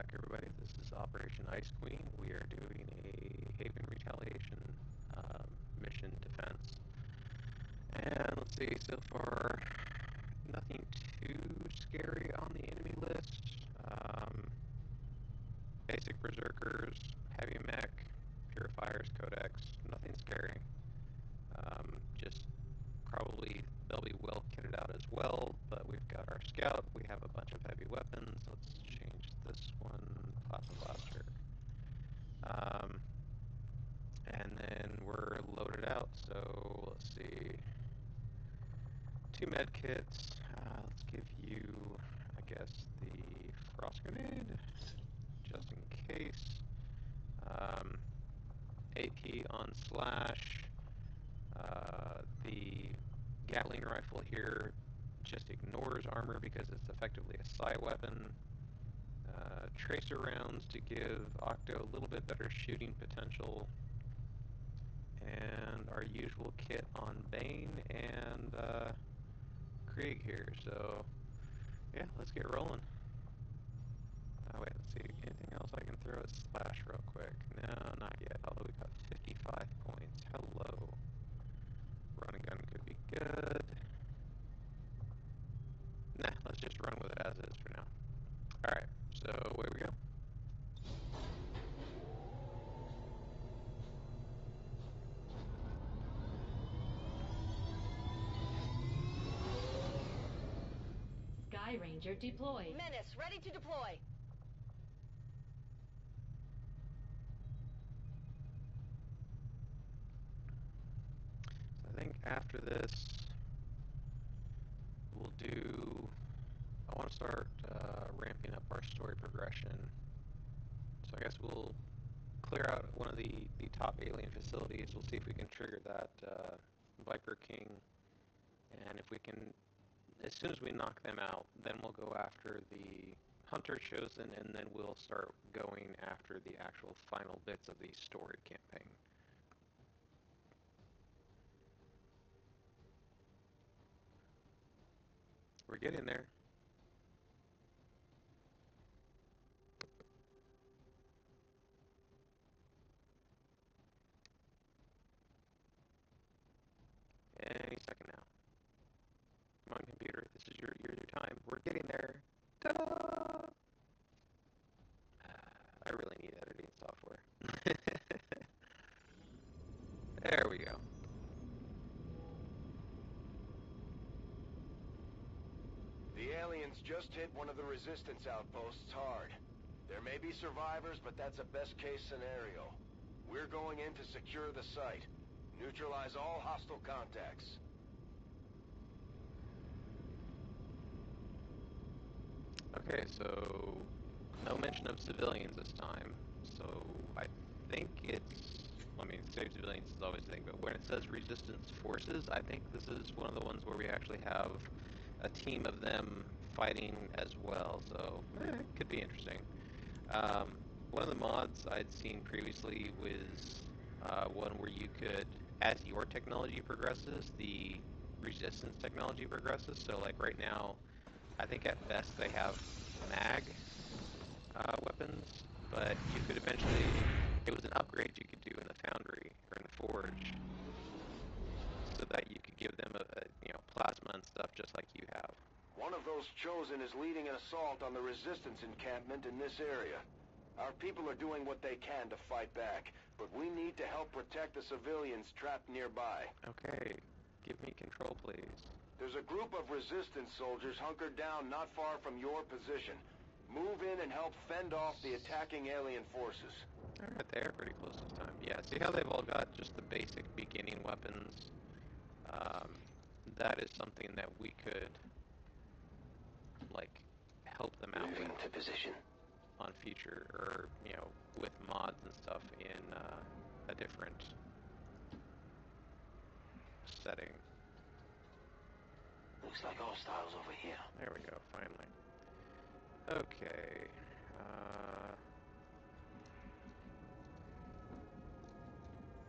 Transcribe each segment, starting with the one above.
back, everybody. This is Operation Ice Queen. We are doing a Haven Retaliation um, mission defense. And let's see, so far, nothing too scary on the enemy list. Um, basic Berserkers, Heavy Mech, Purifiers, Codex, nothing scary. Um, just probably they'll be well kitted out as well, but we've got our scout, we have a bunch of heavy weapons. Let's this one, plasma blaster. Um, and then we're loaded out, so let's see. Two med kits. Uh, let's give you, I guess, the frost grenade, just in case. Um, AP on slash. Uh, the Gatling rifle here just ignores armor because it's effectively a psi weapon. Tracer rounds to give Octo a little bit better shooting potential. And our usual kit on Bane and uh, Krieg here. So, yeah, let's get rolling. Oh, wait, let's see. Anything else I can throw at Slash real quick? No, not yet. Although we got 55 points. Hello. Run and gun could be good. Nah, let's just run with it as is for now. Alright, so away we go. Sky Ranger deployed. Menace, ready to deploy. So I think after this, we'll do. I want to start uh, ramping up our story progression. So I guess we'll clear out one of the, the top alien facilities. We'll see if we can trigger that uh, Viper King. And if we can, as soon as we knock them out, then we'll go after the Hunter Chosen, and then we'll start going after the actual final bits of the story campaign. We're getting there. Any second now. Come on, computer. This is your your, your time. We're getting there. Ta-da! I really need editing software. there we go. The aliens just hit one of the resistance outposts hard. There may be survivors, but that's a best-case scenario. We're going in to secure the site. Neutralize all hostile contacts. Okay, so no mention of civilians this time. So I think it's, I mean, save civilians is always a thing, but when it says resistance forces, I think this is one of the ones where we actually have a team of them fighting as well. So eh, it could be interesting. Um, one of the mods I'd seen previously was uh, one where you could, as your technology progresses, the resistance technology progresses. So like right now, I think at best they have mag uh, weapons, but you could eventually, it was an upgrade you could do in the foundry or in the forge, so that you could give them a, a you know plasma and stuff just like you have. One of those chosen is leading an assault on the resistance encampment in this area. Our people are doing what they can to fight back, but we need to help protect the civilians trapped nearby. Okay, give me control, please. There's a group of resistance soldiers hunkered down not far from your position. Move in and help fend off the attacking alien forces. All right, they are pretty close this time. Yeah, see how they've all got just the basic beginning weapons. Um, that is something that we could like help them out Moving with to position. on future or you know with mods and stuff in uh, a different setting. Looks like hostiles over here. There we go, finally. Okay. Uh,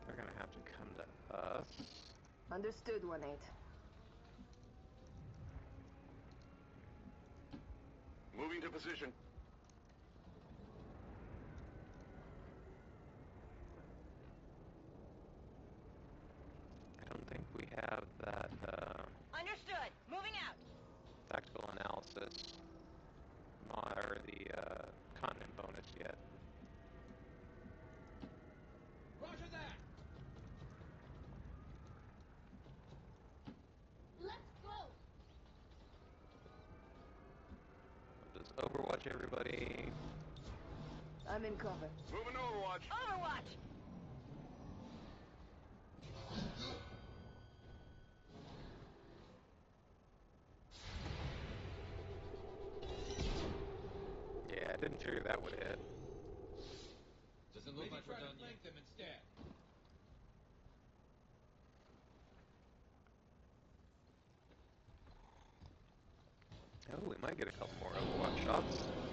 they're gonna have to come to us. Understood, 1-8. Moving to position. the uh, continent bonus yet. Roger that! Let's go! Does Overwatch everybody? I'm in cover. Moving Overwatch. Overwatch! Yeah, I didn't figure that would hit. Doesn't look like we're done yet. them instead. Oh, we might get a couple more Overwatch shots.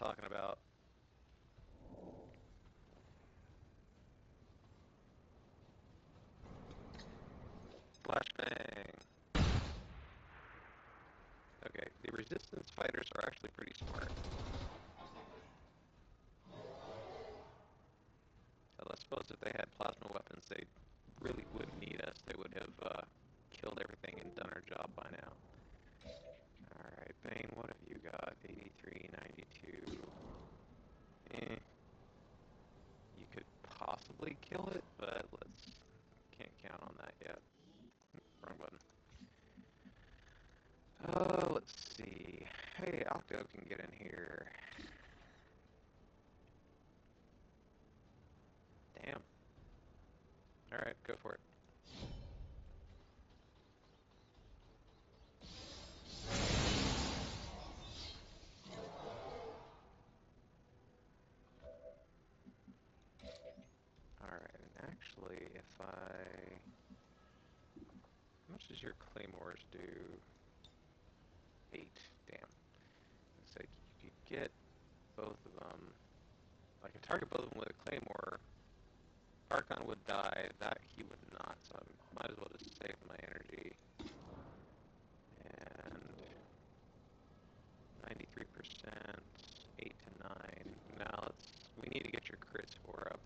Talking about. Flashbang. Okay, the resistance fighters are actually pretty smart. I suppose if they had plasma weapons, they really wouldn't need us. They would have uh, killed everything and done our job by now. Bane, what have you got? 83, 92. Eh. You could possibly kill it, but let's... Can't count on that yet. Wrong button. Uh, let's see. Hey, Octo can get in here. Damn. Alright, go for it. Alright, and actually, if I... How much does your claymores do? Eight. Damn. Looks like you could get both of them. I could target both of them with a claymore. Archon would die, that he would not, so I might as well just save my energy. And 93%, 8 to 9. Now let's, we need to get your crit score up.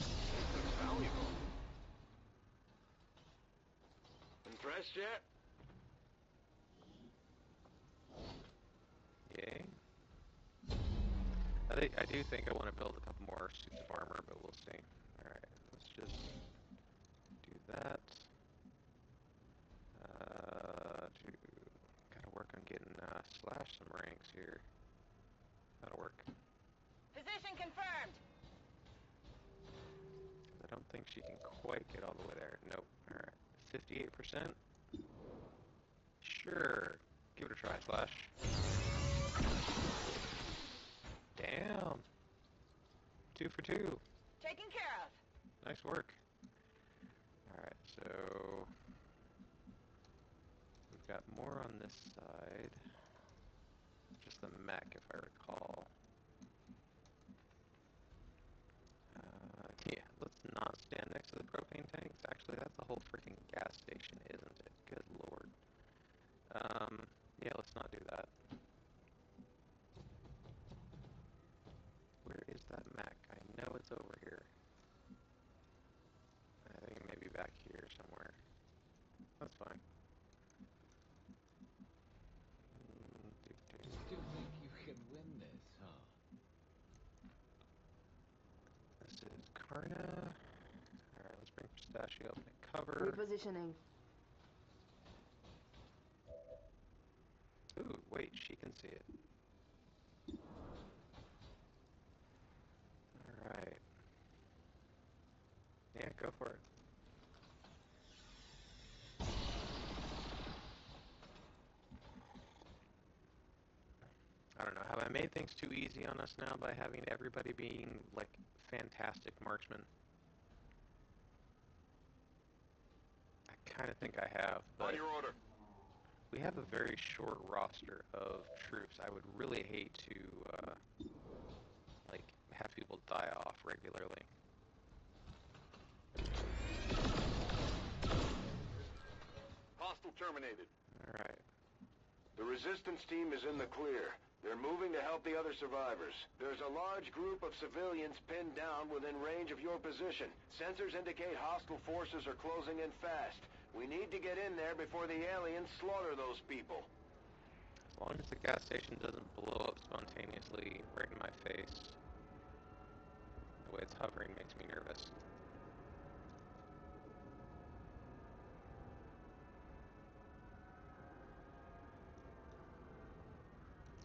Looks valuable. Impressed yet? Yay. I, think, I do think I want to build a couple more suits of armor, but we'll see. Alright, let's just do that. Uh, do, gotta work on getting uh, Slash some ranks here. That'll work. Position confirmed! I don't think she can quite get all the way there. Nope. Alright. 58%? Sure. Give it a try, Slash. Damn. Two for two. Taken care of. Nice work. Alright, so... We've got more on this side. Just the mech, if I recall. Uh, yeah, let's not stand next to the propane tanks. Actually, that's the whole freaking gas station, isn't it? Good lord. Um, yeah, let's not do that. Where is that mech? I know it's over here. I think it may be back here somewhere. That's fine. Mm, do, do. You still think you can win this, huh? This Alright, let's bring Pistachio up and cover. Repositioning. Ooh, wait, she can see it. Alright. Yeah, go for it. I don't know, have I made things too easy on us now by having everybody being, like, fantastic marksman. I kind of think I have, but... On your order. We have a very short roster of troops. I would really hate to, uh, like, have people die off regularly. Hostile terminated. Alright. The resistance team is in the clear. They're moving to help the other survivors. There's a large group of civilians pinned down within range of your position. Sensors indicate hostile forces are closing in fast. We need to get in there before the aliens slaughter those people. As long as the gas station doesn't blow up spontaneously right in my face. The way it's hovering makes me nervous.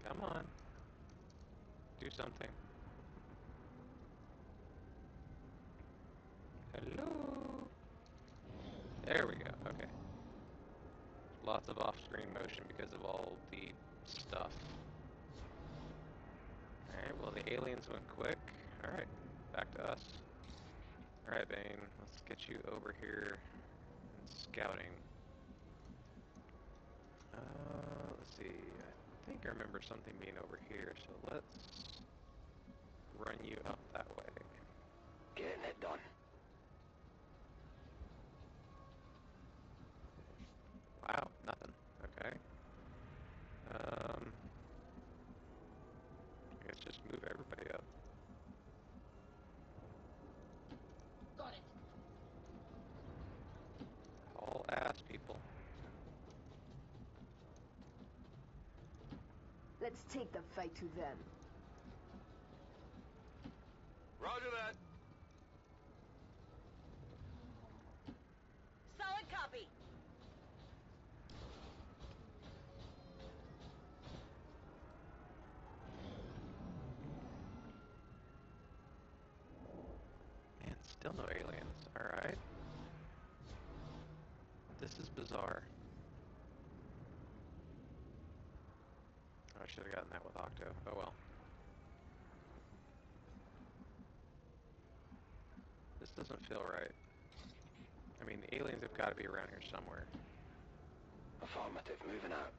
Come on. Do something. Hello? There we go, okay. Lots of off-screen motion because of all the stuff. Alright, well the aliens went quick. Alright, back to us. Alright, Bane, let's get you over here and scouting. Uh, let's see. I think I remember something being over here, so let's run you up that way. Getting it done. Wow, nothing. Okay. Um, I guess just move everybody up. Got it. All ass people. Let's take the fight to them. Roger that. Solid copy. Man, still no aliens. Alright. This is bizarre. Oh, I should have gotten that with Octo. Oh well. This doesn't feel right. I mean, the aliens have got to be around here somewhere. Affirmative, moving out.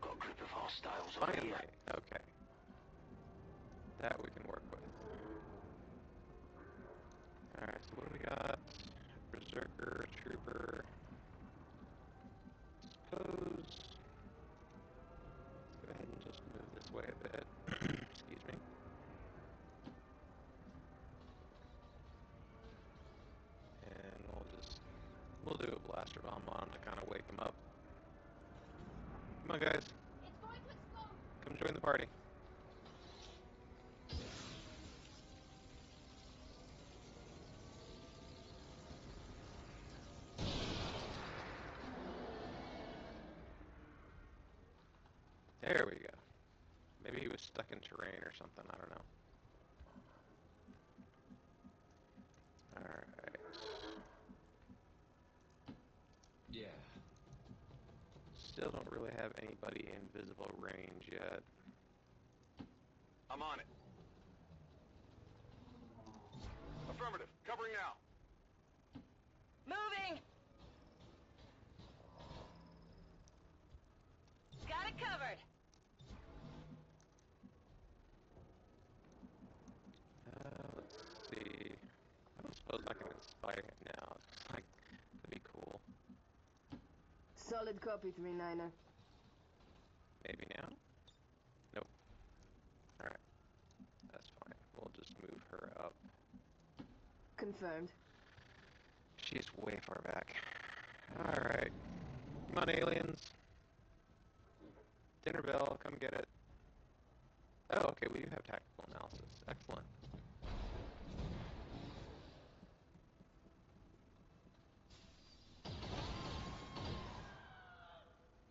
Got a group of hostiles over Finally. here. Okay. That we can work with. Alright, so what do we got? Berserker, Trooper. Suppose. Let's go ahead and just move this way a bit. Excuse me. And we'll just. We'll do a blaster bomb on to kind of wake them up. Come on, guys. It's going to explode. Come join the party. There we go. Maybe he was stuck in terrain or something, I don't know. Alright. Yeah. Still don't really have anybody in visible range yet. I'm on it. Affirmative. Covering now. Moving. Got it covered. Uh, let's see. I don't suppose I can inspire him now. It's like, that'd be cool. Solid copy, 3-9er. Maybe now? Nope. Alright. That's fine. We'll just move her up. Confirmed. She's way far back. Alright. Come on, aliens. Dinner bell, come get it. Oh, okay, we do have tactical analysis. Excellent.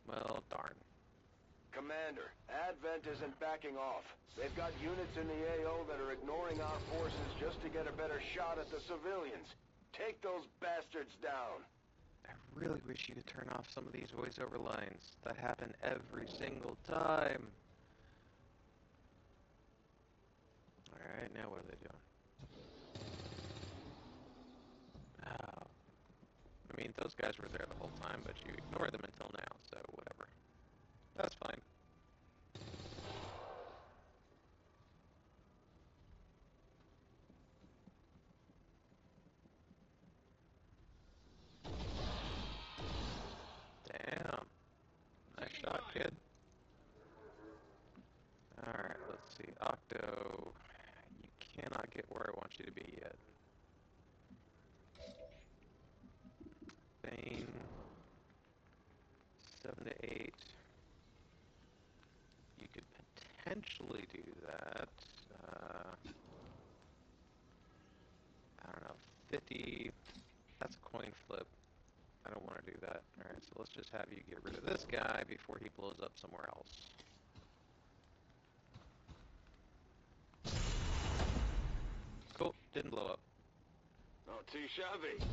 Well, darn. Commander, Advent isn't backing off. They've got units in the AO that are ignoring our forces just to get a better shot at the civilians. Take those bastards down. I really wish you could turn off some of these voiceover lines. That happen every single time. Alright, now what are they doing? I mean, those guys were there the whole time, but you ignored them until now, so whatever. That's fine. 50. That's a coin flip. I don't want to do that. Alright, so let's just have you get rid of this guy before he blows up somewhere else. Cool, didn't blow up. Not too shabby.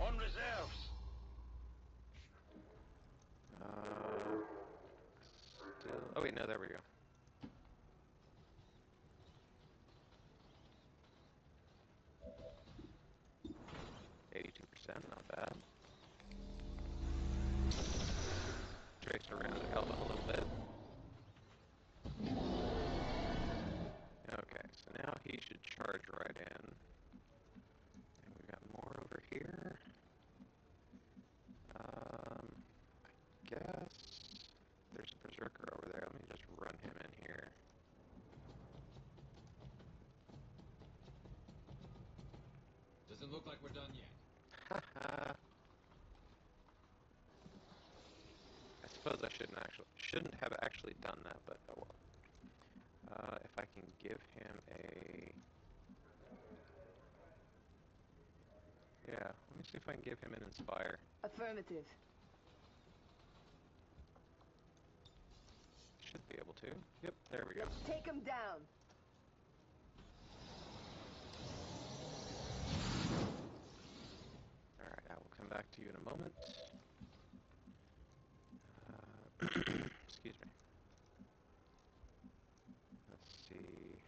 On reserves. Uh, still, oh wait, no, there we go. Eighty-two percent, not bad. Tracer round to help him a little bit. Okay, so now he should charge right in. And we got more over here. Um, I guess there's a berserker over there. Let me just run him in here. Doesn't look like we're done yet. Haha. I suppose I shouldn't actually shouldn't have actually done that, but oh well. Uh, if I can give him a yeah, let me see if I can give him an inspire. Affirmative. Should be able to. Yep, there we go. Let's take him down. All right, I will come back to you in a moment. Uh, excuse me. Let's see.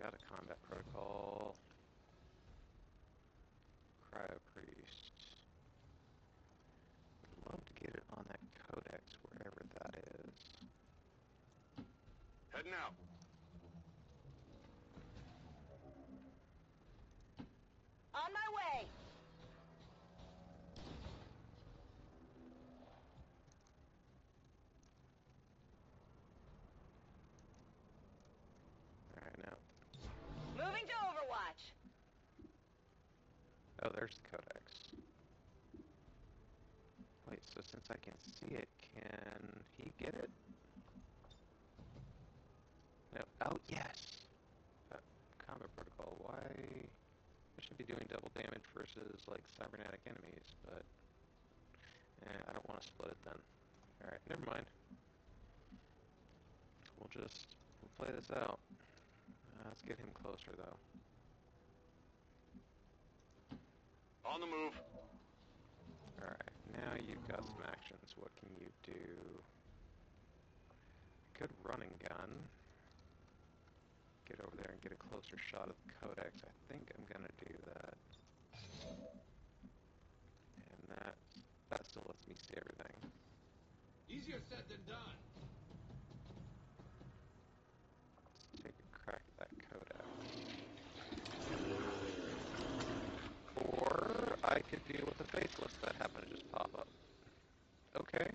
Got a combat protocol. Cryo priest. Would love to get it on that codex wherever that is. Heading out. On my way. All right, now. Moving to Overwatch. Oh, there's the codex. Wait, so since I can see it, can he get it? No. Oh, yes! Uh, combat protocol. Why? I should be doing double damage versus, like, cybernetic enemies, but... Eh, I don't want to split it then. Alright, never mind. We'll just... We'll play this out. Uh, let's get him closer, though. On the move. Alright, now you've got some actions. What can you do? Good run and gun. Get over there and get a closer shot of the codex. I think I'm gonna do that. That that still lets me see everything. Easier said than done. Let's take a crack at that codex. Or I could deal with the faceless that happen to just pop up. Okay.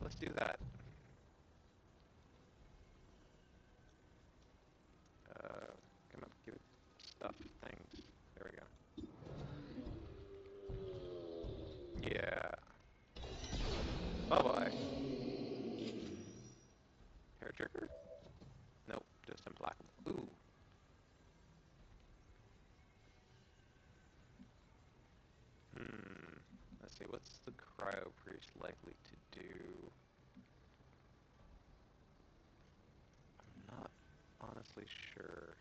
Let's do that. Uh, come up, give it stuff, things. There we go. Yeah. Bye bye. Hair trigger? Nope, just implacable. Ooh. Hmm. Let's see, what's the cryo priest likely to do? I'm not honestly sure.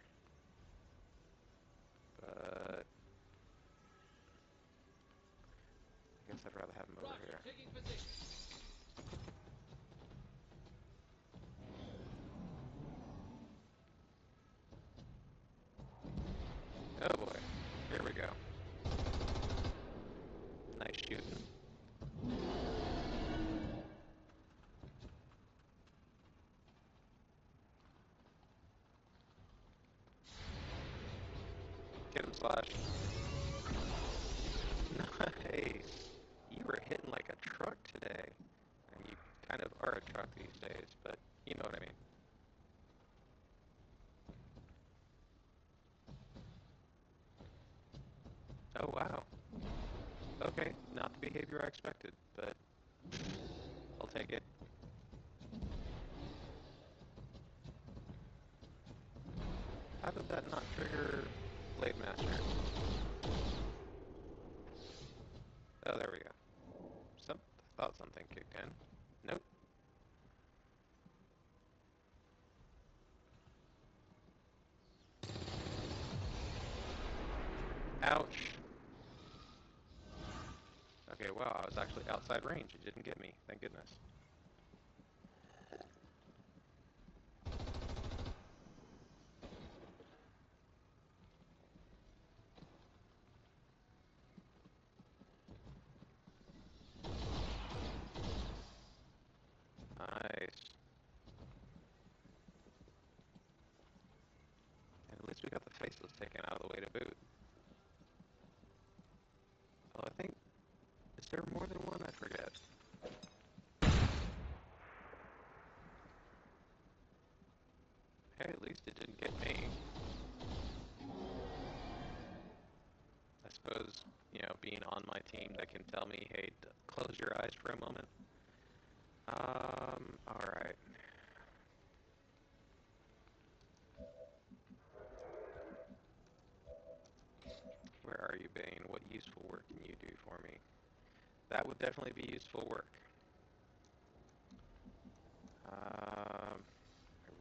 But I guess I'd rather have him over here. Oh boy. Here we go. Nice shooting. Get him, Slash. Nice. You were hitting like a truck today. And you kind of are a truck these days, but you know what I mean. Oh wow. Okay, not the behavior I expected, but I'll take it. How did that not trigger Blade Master? Oh, there we go. Some, I thought something kicked in. Nope. Ouch. Okay, wow, I was actually outside range. It didn't get me. Thank goodness. Nice. And at least we got the faceless taken out of the way to boot. Oh, I think. Is there more than one? I forget. Hey, at least it didn't get me. I suppose, you know, being on my team that can tell me, hey, close your eyes for a moment. Um, alright. Where are you, Bane? What useful work can you do for me? That would definitely be useful work. I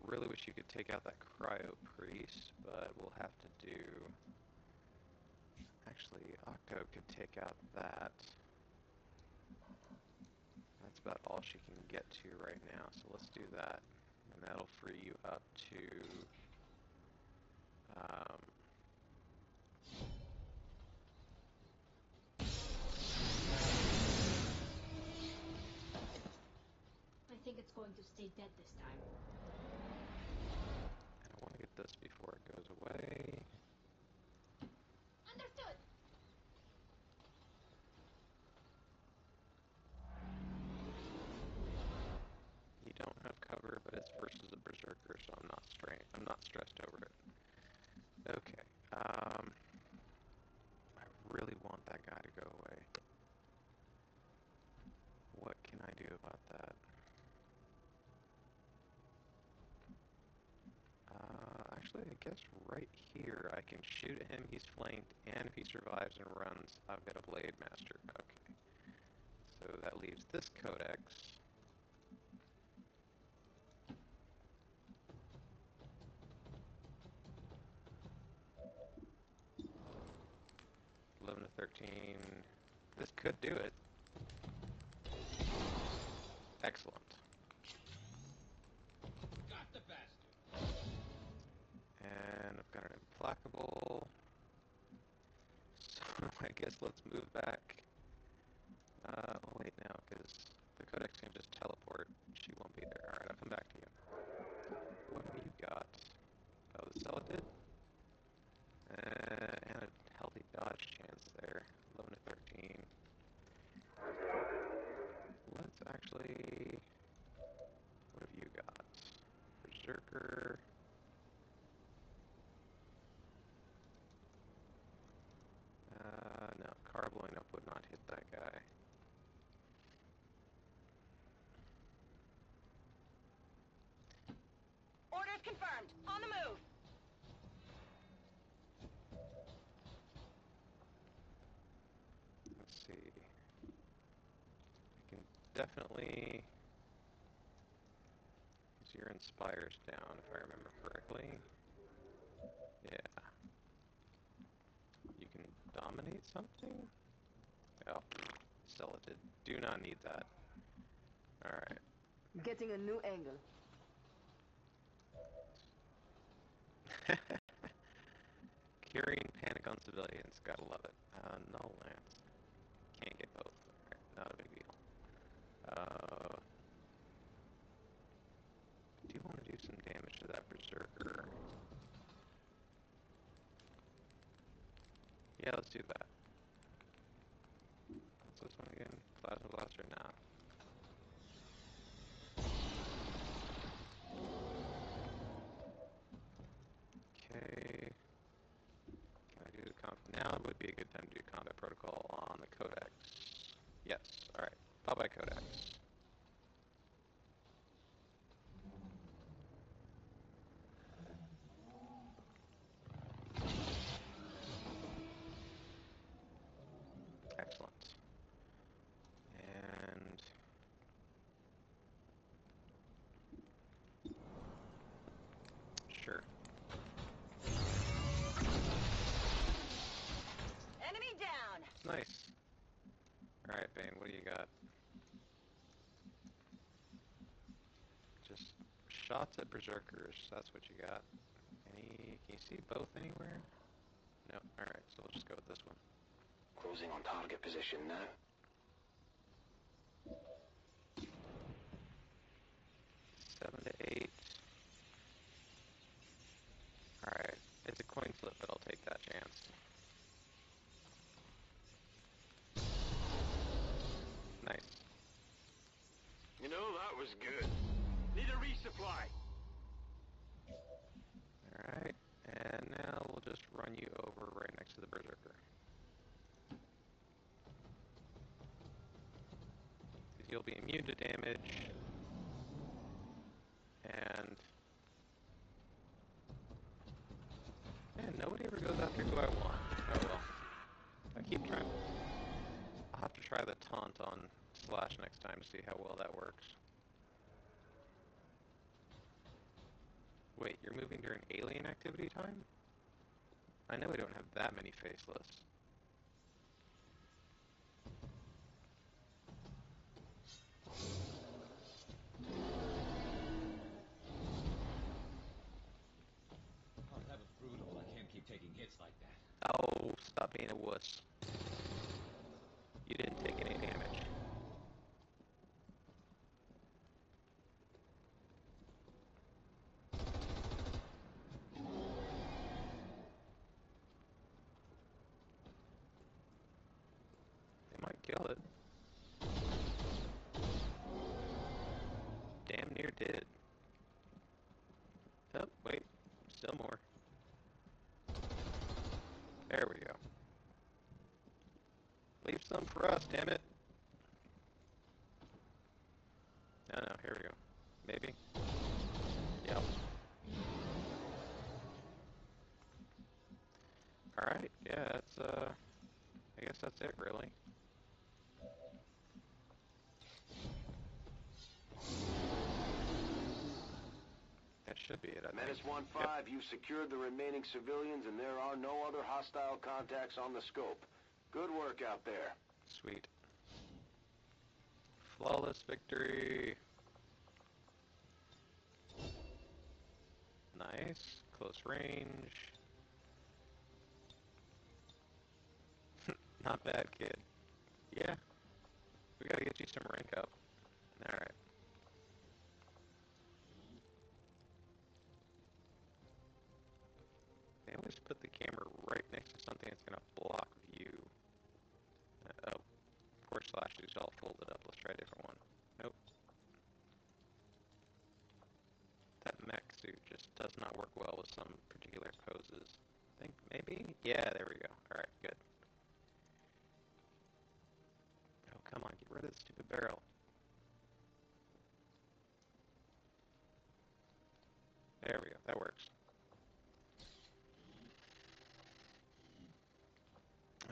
really wish you could take out that cryo priest, but we'll have to do. Actually, Octo could take out that. That's about all she can get to right now, so let's do that. And that'll free you up to. Um, I think it's going to stay dead this time. I want to get this before it goes away. Understood. You don't have cover, but it's versus a berserker, so I'm not strain. I'm not stressed over it. Okay. Um, I really want that guy to go away. What can I do about that? Uh, actually, I guess right here I can shoot at him. He's flanked, and if he survives and runs, I've got a blade master. Okay. So that leaves this codex. Eleven to thirteen. This could do it. Excellent. Got the bastard. And I've got an implacable. So I guess let's move back. Uh, oh wait, now, because the codex can just teleport. She won't be there. Alright, I'll come back to you. What have you got? Oh, the Chryssalid? Uh, and a healthy dodge chance there. 11 to 13. Let's actually... What have you got? Berserker. Uh, no, car blowing up would not hit that guy. Orders confirmed. On the move. Let's see. I can definitely your inspires down if I remember correctly. Yeah. You can dominate something? Oh, it. Do not need that. Alright. Getting a new angle. Carrying panic on civilians. Gotta love it. Uh, no lance. Can't get both. Alright, not a big deal. Uh, I do want to do some damage berserker. Yeah, let's do that. What's this one again? Plasma blaster? Nah. Okay. Can I do the comp? Now would be a good time to do combat protocol on the codex. Yes. All right. Bye bye codex. Shots at berserkers, that's what you got. Any, can you see both anywhere? No, alright, so we'll just go with this one. Closing on target position now. Seven to eight. Alright, it's a coin flip, but I'll take that chance. Nice. You know, that was good. Need a resupply. Alright, and now we'll just run you over right next to the berserker. Because you'll be immune to damage. And... Man, nobody ever goes after who I want. Oh well. I keep trying. I'll have to try the taunt on Slash next time to see how well that works. Wait, you're moving during alien activity time? I know we don't have that many faceless. Oh, that was brutal. I can't keep taking hits like that. Oh, stop being a wuss. You didn't take any damage. They might kill it. Damn near did. Oh, wait. Still more. There we go. Leave some for us, damn it. No, no, here we go. Maybe. Yep. Alright, yeah, that's, uh, I guess that's it, really. That should be it, I Menace think. 1-5, Yep. you've secured the remaining civilians and there are no other hostile contacts on the scope. Good work out there. Sweet. Flawless victory. Nice. Close range. Not bad, kid. Yeah. We gotta get you some rank up. Alright. They always put the camera right next to something that's gonna block view. Uh, oh. Poor slash is all folded up. Let's try a different one. Nope. That mech suit just does not work well with some particular poses. think maybe? Yeah, there we go. Alright, good. Oh, come on, get rid of the stupid barrel. There we go, that works.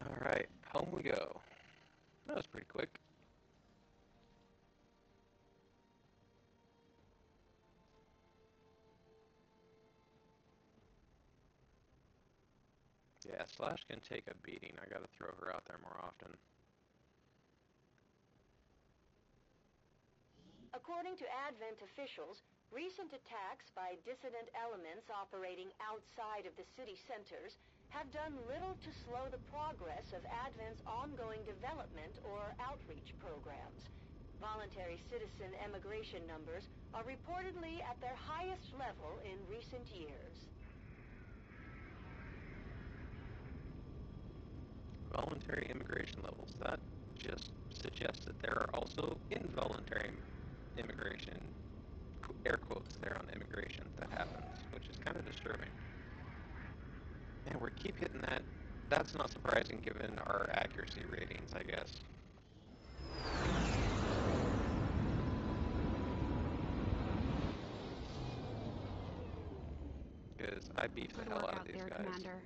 Alright, home we go. That was pretty quick. Yeah, Slash can take a beating. I gotta throw her out there more often. According to Advent officials, recent attacks by dissident elements operating outside of the city centers have done little to slow the progress of Advent's ongoing development or outreach programs. Voluntary citizen emigration numbers are reportedly at their highest level in recent years. Voluntary immigration levels. That just suggests that there are also involuntary immigration, air quotes there on immigration, that happens, which is kind of disturbing. And we keep hitting that. That's not surprising given our accuracy ratings, I guess. Because I beef the Good hell out of these there, guys. Commander.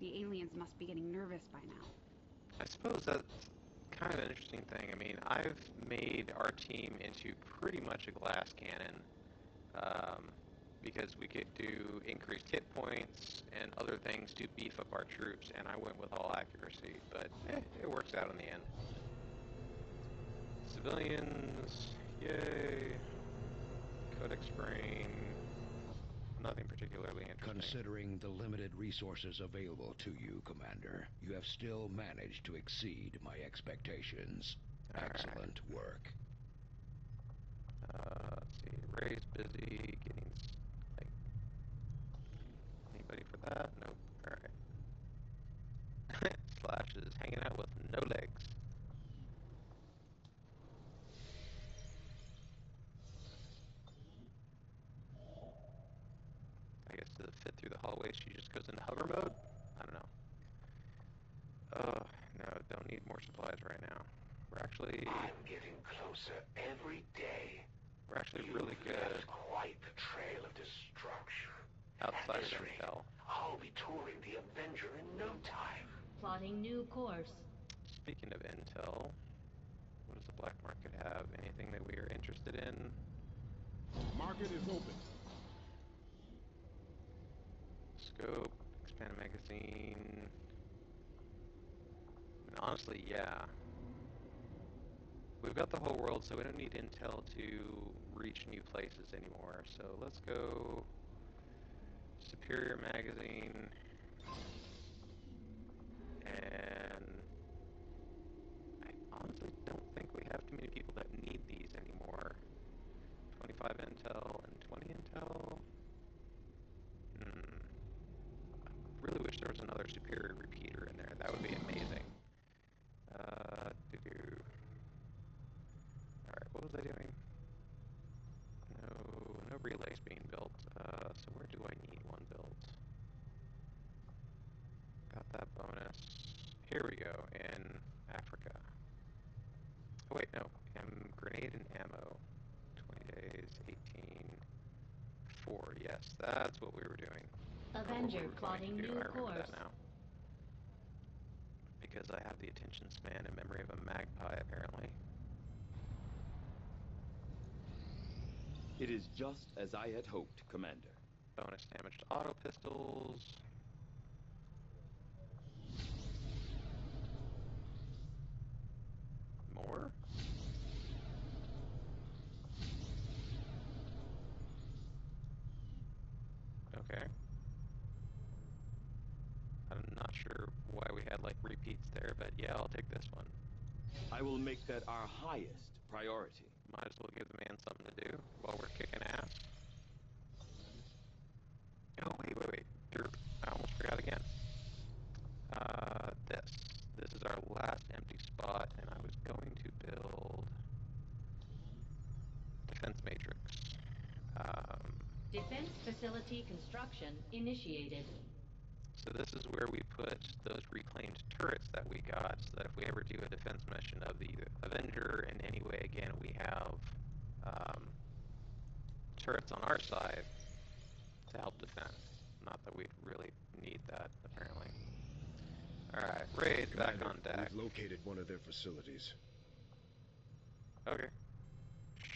The aliens must be getting nervous by now. I suppose that's kind of an interesting thing. I mean, I've made our team into pretty much a glass cannon um, because we could do increased hit points and other things to beef up our troops, and I went with all accuracy, but eh, it works out in the end. Civilians, yay. Codex brain, nothing particularly interesting. Considering the limited resources available to you, Commander, you have still managed to exceed my expectations. All right. Excellent work. Uh, let's see, Ray's busy getting, like, anybody for that? Nope, alright. Slash is hanging out with no legs. I guess to fit through the hallway, she just goes into hover mode? I don't know. Oh, no, don't need more supplies right now. We're actually, I'm getting closer every day. we're actually You've really good left quite the trail of destruction. outside At this of rate, intel. I'll be touring the Avenger in no time. Plotting new course. Speaking of intel, what does the black market have? Anything that we are interested in? Market is open. Scope, expand magazine. And honestly, yeah. We've got the whole world, so we don't need intel to reach new places anymore. So let's go Superior Magazine. And I honestly don't think we have too many people that need these anymore. 25 intel and 20 intel. Hmm. I really wish there was another superior repeater in there. That would be amazing. Uh. Alright, what was I doing? No, no relays being built. Uh, so where do I need one built? Got that bonus. Here we go, in Africa. Oh wait, no. Um, grenade and ammo. 20 days, 18, 4. Yes, that's what we were doing. We Avenger were plotting new course. Because I have the attention span and memory of a magpie, apparently. It is just as I had hoped, Commander. Bonus damage to auto pistols. More? Okay. I'm not sure why we had like repeats there, but yeah, I'll take this one. I will make that our highest priority. Might as well give the man something to do while we're kicking ass. Oh, wait, wait, wait. I almost forgot again. Uh, this. This is our last empty spot, and I was going to build defense matrix. Um, Defense facility construction initiated. so this is where we put those reclaimed turrets that we got, so that if we ever do a defense mission of the In any way again, we have um, turrets on our side to help defend. Not that we really need that, apparently. Alright, Raid back on deck. We've located one of their facilities. Okay.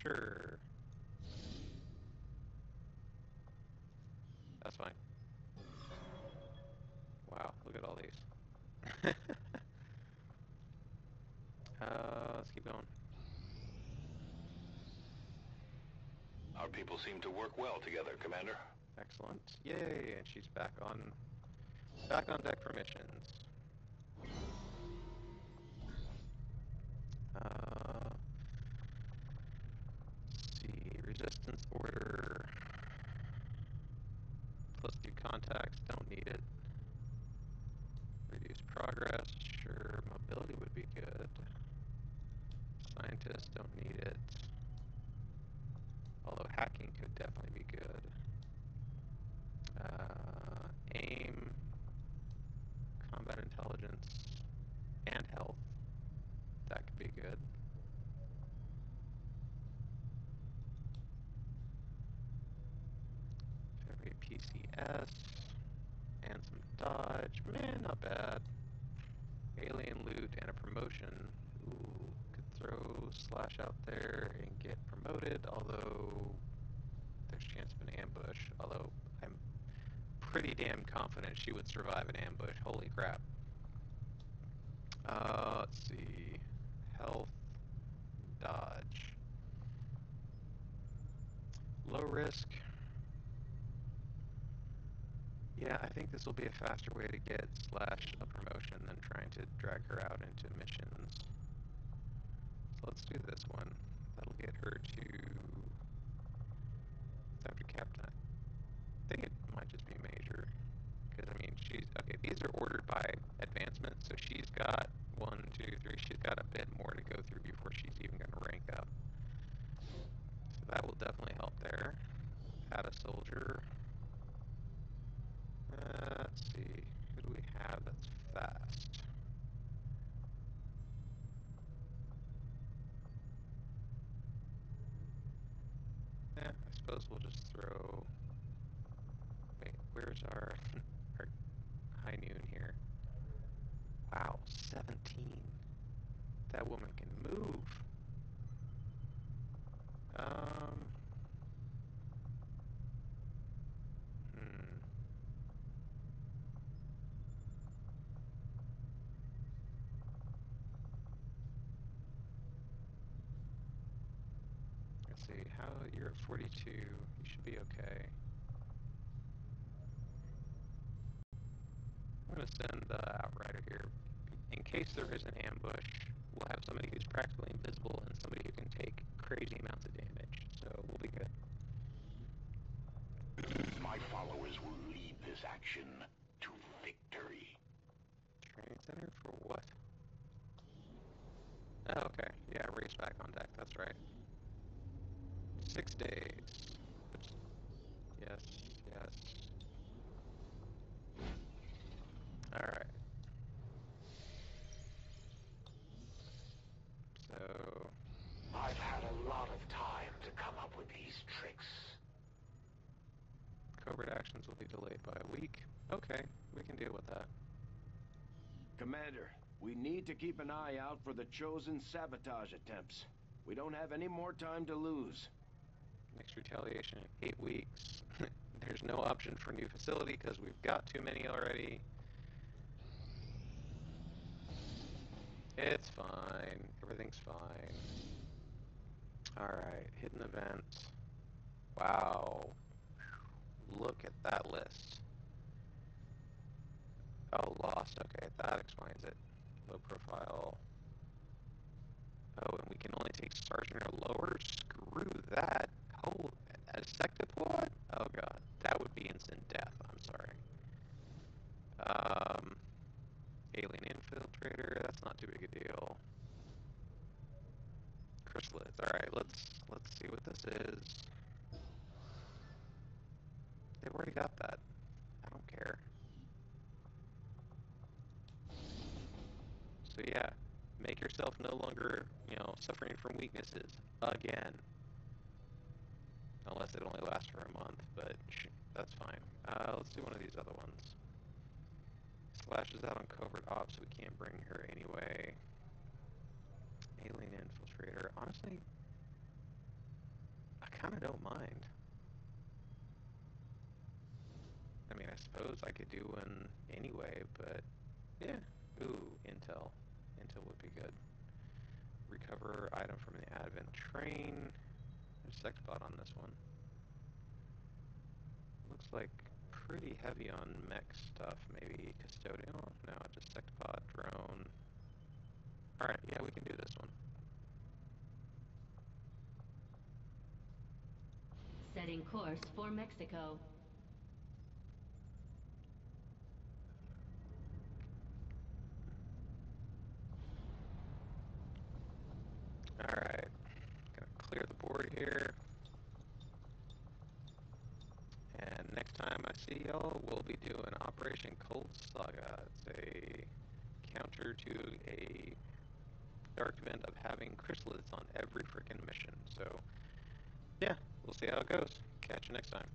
Sure. That's fine. Wow, look at all these. uh, let's keep going. Our people seem to work well together, Commander. Excellent. Yay, and she's back on back on deck for missions. Uh, see, resistance order. Plus two contacts, don't need it. Reduce progress, sure. Mobility would be good. Scientists don't need it. Definitely be good. Uh, aim, combat intelligence, and health. That could be good. Every PCS and some dodge. Man, not bad. Alien loot and a promotion. Ooh, could throw slash out there and get promoted, although there's chance of an ambush. Although I'm pretty damn confident she would survive an ambush. Holy crap. Uh, let's see. Health, dodge. Low risk. Yeah, I think this will be a faster way to get Slash a promotion than trying to drag her out into missions. So let's do this one. That'll get her to... after Captain. I think it might just be Major. Because, I mean, she's... Okay, these are ordered by advancement, so she's got one, two, three. She's got a bit more to go through before she's even going to rank up. So that will definitely help there. Add a soldier. Uh, let's see. Who do we have that's fast? Yeah, I suppose we'll just throw... Wait, where's our, our high noon here? Wow, 17. That woman can move. Um... Hmm. Let's see, how, you're at 42, you should be okay. I'm going to send uh, Outrider here. In case there is an ambush, we'll have somebody who's practically invisible and somebody who can take crazy amounts of damage, so we'll be good. My followers will lead this action to victory. Training center for what? Oh, okay. Yeah, race back on deck, that's right. Six days. Oops. Yes, yes. Alright. So... I've had a lot of time to come up with these tricks. Covert actions will be delayed by a week. Okay, we can deal with that. Commander, we need to keep an eye out for the chosen sabotage attempts. We don't have any more time to lose. Next retaliation in eight weeks. There's no option for new facility because we've got too many already. It's fine. Everything's fine. Alright, hidden event. Wow. Look at that list. Oh, lost. Okay, that explains it. Low profile. Oh, and we can only take sergeant or lower? Screw that. Oh, a sectopod? Oh god, that would be instant death. I'm sorry. Um, alien infiltrator. That's not too big a deal. Chryssalids. All right, let's let's see what this is. They've already got that. I don't care. So yeah, make yourself no longer, you know, suffering from weaknesses again. Unless it only lasts for a month, but that's fine. Uh, let's do one of these other ones. Slash is out on covert ops, so we can't bring her anyway. Alien infiltrator. Honestly, I kind of don't mind. I mean, I suppose I could do one anyway, but yeah. Ooh, intel. Intel would be good. Recover item from the Advent train. There's Sectopod on this one. Looks like pretty heavy on mech stuff. Maybe custodial? No, just Sectopod, drone. Alright, yeah, we can do this one. Setting course for Mexico. Alright, gonna clear the board here. And next time I see y'all, we'll be doing Operation Cold Saga. It's a counter to a dark event of having chryssalids on every freaking mission. So, yeah, we'll see how it goes. Catch you next time.